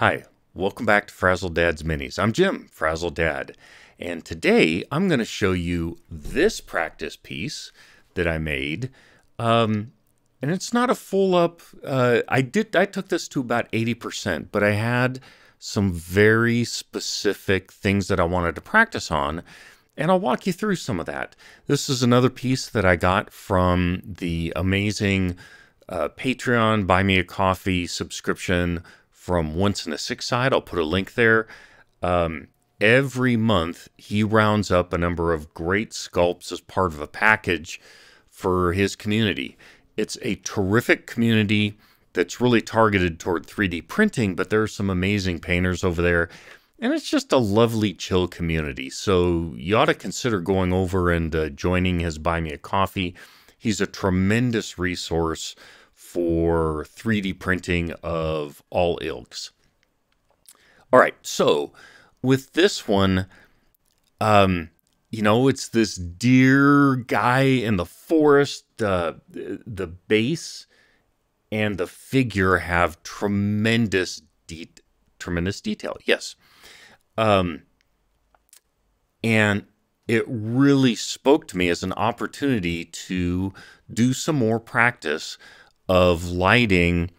Hi, welcome back to Frazzled Dad's Minis. I'm Jim, Frazzled Dad, and today I'm going to show you this practice piece that I made. Um, and it's not a full up. Uh, I did. I took this to about eighty percent, but I had some very specific things that I wanted to practice on, and I'll walk you through some of that. This is another piece that I got from the amazing uh, Patreon Buy Me a Coffee subscription from Once in a Six Side. I'll put a link there. Um, every month, he rounds up a number of great sculpts as part of a package for his community. It's a terrific community that's really targeted toward 3D printing, but there are some amazing painters over there. And it's just a lovely, chill community. So you ought to consider going over and uh, joining his Buy Me a Coffee. He's a tremendous resource for 3D printing of all ilks. All right, so with this one, um, you know, it's this deer guy in the forest. Uh, the base and the figure have tremendous de- tremendous detail. Yes, um, and it really spoke to me as an opportunity to do some more practice of lighting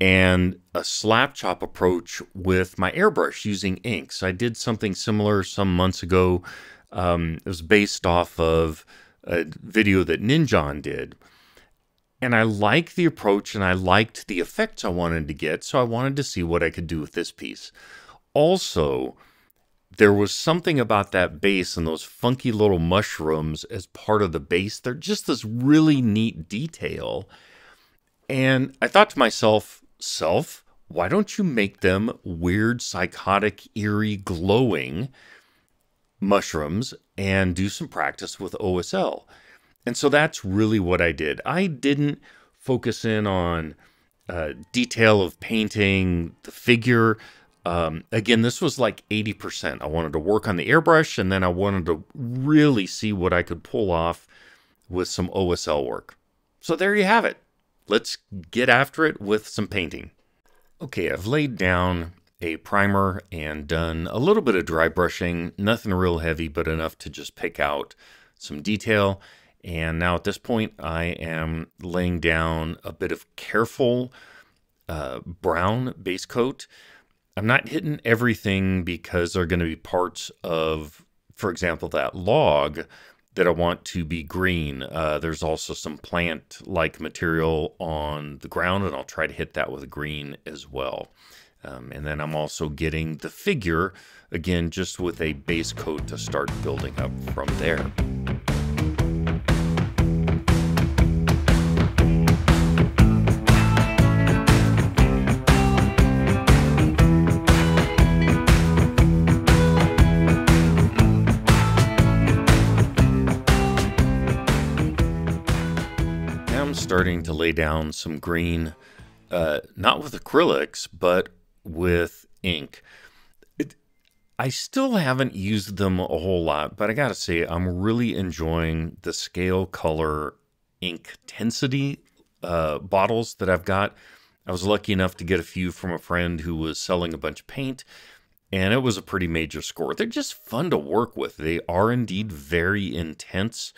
and a slap chop approach with my airbrush using inks. I did something similar some months ago. Um, it was based off of a video that Ninjon did. And I liked the approach and I liked the effects I wanted to get, so I wanted to see what I could do with this piece. Also, there was something about that base and those funky little mushrooms as part of the base. They're just this really neat detail and I thought to myself, self, why don't you make them weird, psychotic, eerie, glowing mushrooms and do some practice with OSL? And so that's really what I did. I didn't focus in on uh, detail of painting the figure. Um, again, this was like 80%. I wanted to work on the airbrush and then I wanted to really see what I could pull off with some OSL work. So there you have it let's get after it with some painting. Okay, I've laid down a primer and done a little bit of dry brushing, nothing real heavy, but enough to just pick out some detail. And now at this point, I am laying down a bit of careful uh, brown base coat. I'm not hitting everything because there are going to be parts of, for example, that log that I want to be green. Uh, there's also some plant like material on the ground, and I'll try to hit that with green as well. Um, and then I'm also getting the figure again, just with a base coat to start building up from there. Starting to lay down some green, uh, not with acrylics, but with ink. It, I still haven't used them a whole lot, but I gotta say, I'm really enjoying the scale color Inktensity uh, bottles that I've got. I was lucky enough to get a few from a friend who was selling a bunch of paint, and it was a pretty major score. They're just fun to work with. They are indeed very intense.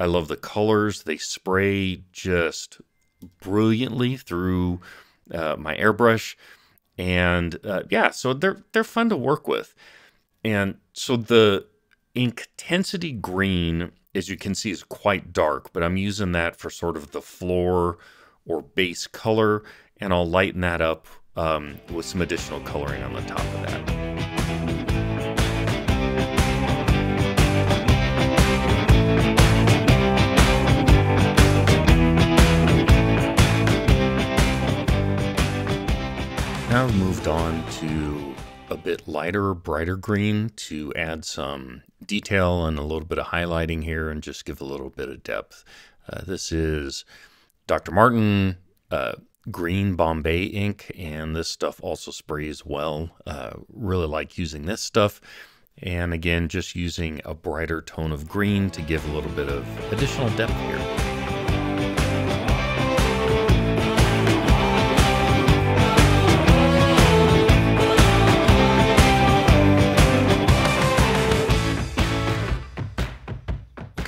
I love the colors. They spray just brilliantly through uh, my airbrush, and uh, yeah, so they're they're fun to work with. And so the Inktensity green, as you can see, is quite dark, but I'm using that for sort of the floor or base color, and I'll lighten that up um, with some additional coloring on the top of that. Now I've moved on to a bit lighter, brighter green to add some detail and a little bit of highlighting here and just give a little bit of depth. Uh, this is Dr. Martin uh, Green Bombay ink, and this stuff also sprays well. Uh, really like using this stuff. And again, just using a brighter tone of green to give a little bit of additional depth here.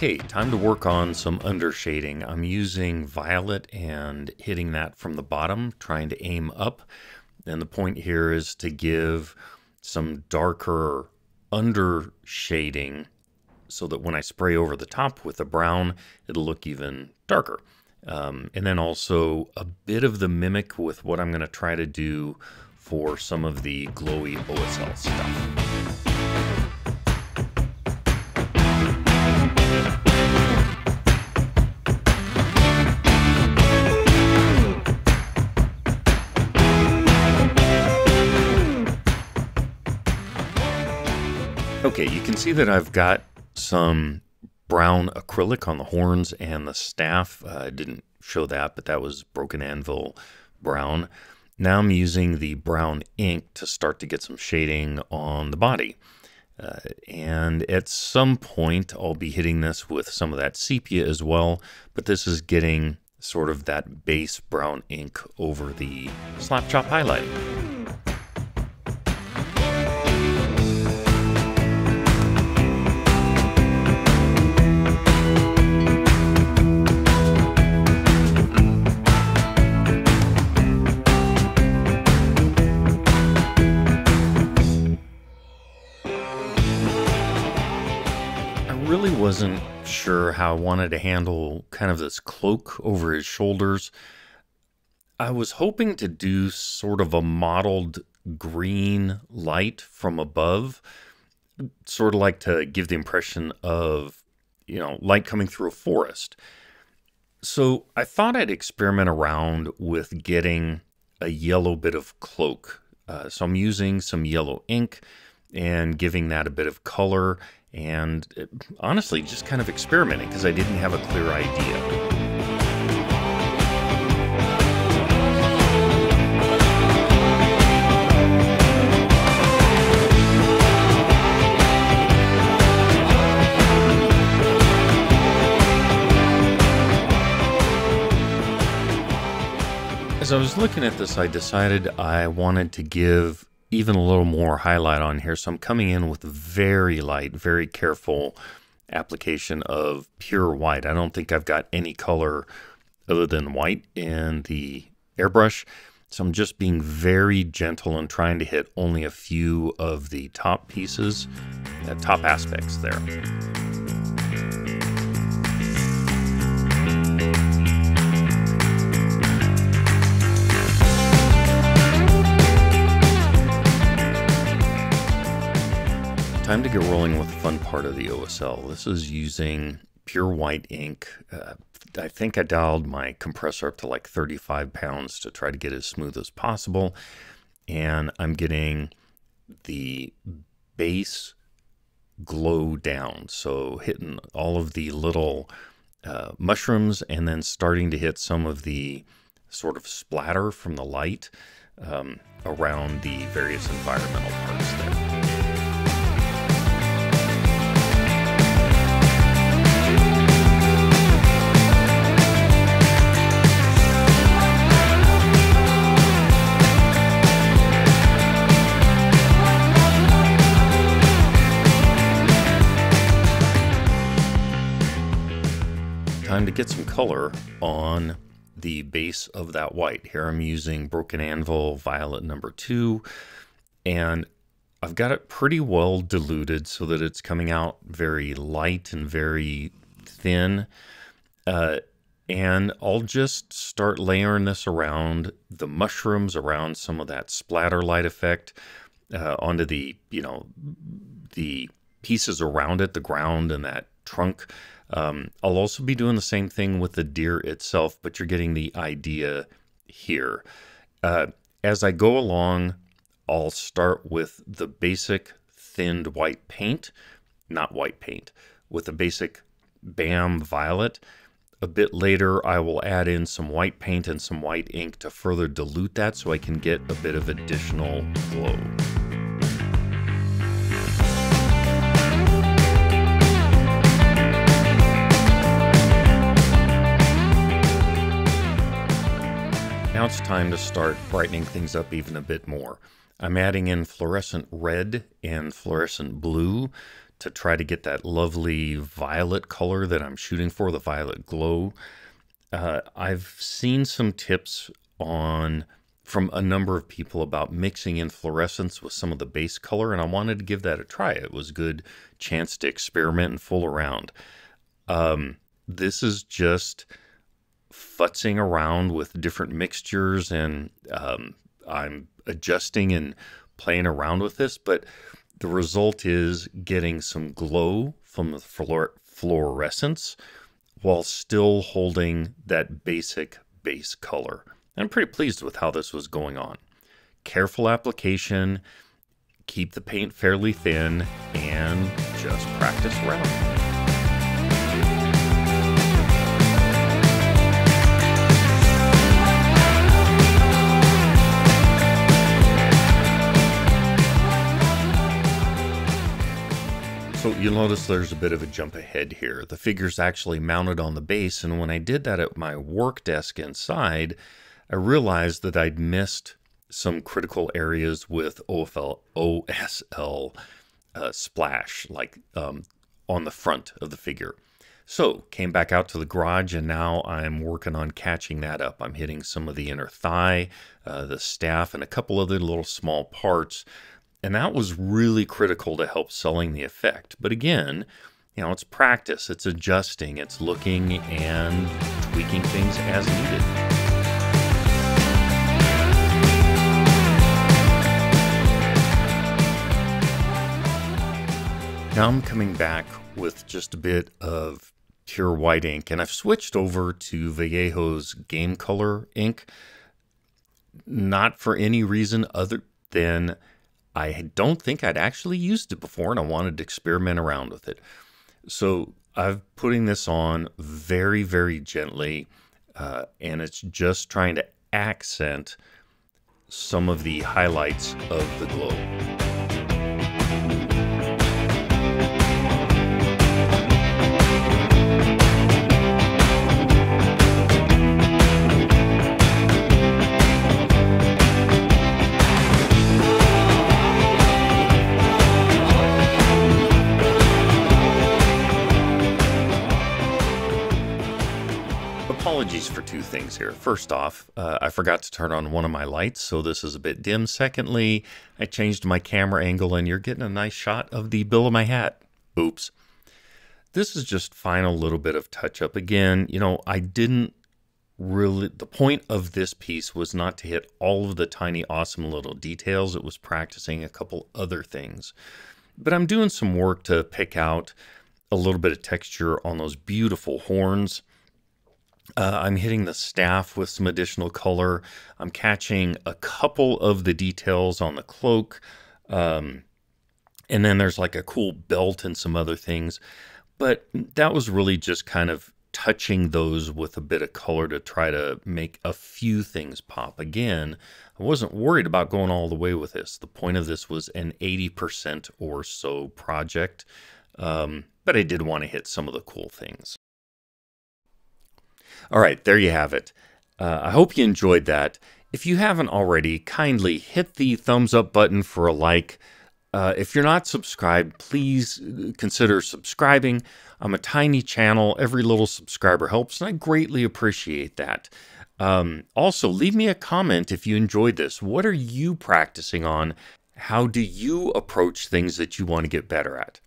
Okay, time to work on some undershading. I'm using violet and hitting that from the bottom, trying to aim up. And the point here is to give some darker undershading so that when I spray over the top with the brown, it'll look even darker. Um, and then also a bit of the mimic with what I'm going to try to do for some of the glowy OSL stuff. Okay, you can see that I've got some brown acrylic on the horns and the staff. Uh, I didn't show that, but that was Broken Anvil brown. Now I'm using the brown ink to start to get some shading on the body. Uh, and at some point, I'll be hitting this with some of that sepia as well, but this is getting sort of that base brown ink over the slap chop highlighting. Wasn't sure how I wanted to handle kind of this cloak over his shoulders. I was hoping to do sort of a mottled green light from above, sort of like to give the impression of, you know, light coming through a forest. So I thought I'd experiment around with getting a yellow bit of cloak. Uh, so I'm using some yellow ink and giving that a bit of color and uh, honestly just kind of experimenting because I didn't have a clear idea. As I was looking at this, I decided I wanted to give even a little more highlight on here. So I'm coming in with very light, very careful application of pure white. I don't think I've got any color other than white in the airbrush. So I'm just being very gentle and trying to hit only a few of the top pieces, top aspects there. Time to get rolling with the fun part of the OSL. This is using pure white ink. Uh, I think I dialed my compressor up to like 35 pounds to try to get as smooth as possible. And I'm getting the base glow down. So hitting all of the little uh, mushrooms and then starting to hit some of the sort of splatter from the light um, around the various environmental parts there. Time to get some color on the base of that white. Here I'm using Broken Anvil Violet number two, and I've got it pretty well diluted so that it's coming out very light and very thin. Uh, and I'll just start layering this around the mushrooms, around some of that splatter light effect, uh, onto the, you know, the pieces around it, the ground and that trunk. Um, I'll also be doing the same thing with the deer itself, but you're getting the idea here. Uh, as I go along, I'll start with the basic thinned white paint, not white paint, with the basic BAM violet. A bit later, I will add in some white paint and some white ink to further dilute that so I can get a bit of additional glow. It's time to start brightening things up even a bit more. I'm adding in fluorescent red and fluorescent blue to try to get that lovely violet color that I'm shooting for, the violet glow. Uh, I've seen some tips on from a number of people about mixing in fluorescence with some of the base color, and I wanted to give that a try. It was a good chance to experiment and fool around. Um, this is just futzing around with different mixtures, and um, I'm adjusting and playing around with this, but the result is getting some glow from the fluor- fluorescence while still holding that basic base color. I'm pretty pleased with how this was going on. Careful application, keep the paint fairly thin, and just practice around. You'll notice there's a bit of a jump ahead here. The figure's actually mounted on the base, and when I did that at my work desk inside, I realized that I'd missed some critical areas with OFL, OSL uh, splash, like um, on the front of the figure. So came back out to the garage and now I'm working on catching that up. I'm hitting some of the inner thigh, uh, the staff, and a couple other little small parts and that was really critical to help selling the effect. But again, you know, it's practice, it's adjusting, it's looking and tweaking things as needed. Now I'm coming back with just a bit of pure white ink, and I've switched over to Vallejo's Game Color ink, not for any reason other than I don't think I'd actually used it before and I wanted to experiment around with it. So I'm putting this on very, very gently, uh, and it's just trying to accent some of the highlights of the globe. First off, uh, I forgot to turn on one of my lights, so this is a bit dim. Secondly, I changed my camera angle and you're getting a nice shot of the bill of my hat. Oops. This is just final little bit of touch up. Again, you know, I didn't really, the point of this piece was not to hit all of the tiny, awesome little details. It was practicing a couple other things. But I'm doing some work to pick out a little bit of texture on those beautiful horns uh, I'm hitting the staff with some additional color. I'm catching a couple of the details on the cloak. Um, and then there's like a cool belt and some other things. But that was really just kind of touching those with a bit of color to try to make a few things pop. Again, I wasn't worried about going all the way with this. The point of this was an 80% or so project. Um, but I did want to hit some of the cool things. All right, there you have it. Uh, I hope you enjoyed that. If you haven't already, kindly hit the thumbs up button for a like. Uh, if you're not subscribed, please consider subscribing. I'm a tiny channel. Every little subscriber helps, and I greatly appreciate that. Um, also, leave me a comment if you enjoyed this. What are you practicing on? How do you approach things that you want to get better at?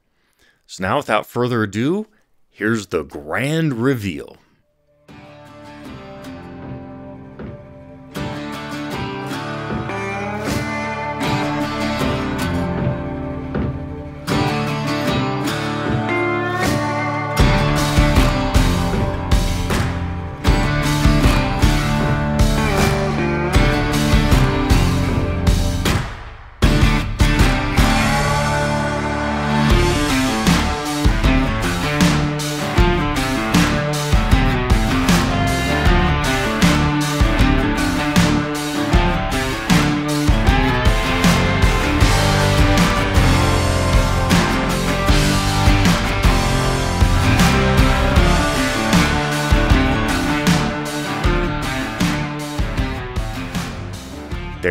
So, now without further ado, here's the grand reveal.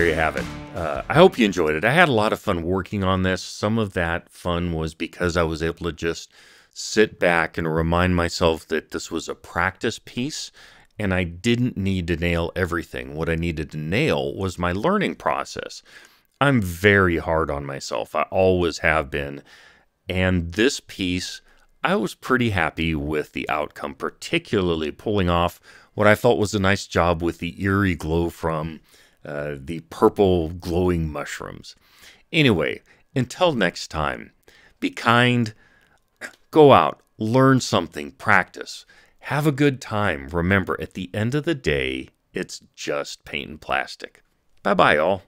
There you have it. Uh, I hope you enjoyed it. I had a lot of fun working on this. Some of that fun was because I was able to just sit back and remind myself that this was a practice piece and I didn't need to nail everything. What I needed to nail was my learning process. I'm very hard on myself. I always have been. And this piece, I was pretty happy with the outcome, particularly pulling off what I felt was a nice job with the eerie glow from uh, the purple glowing mushrooms. Anyway, until next time, be kind, go out, learn something, practice. Have a good time. Remember, at the end of the day, it's just paint and plastic. Bye bye, all.